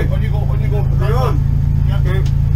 Okay, on you go, on you go. Ayun. Okay.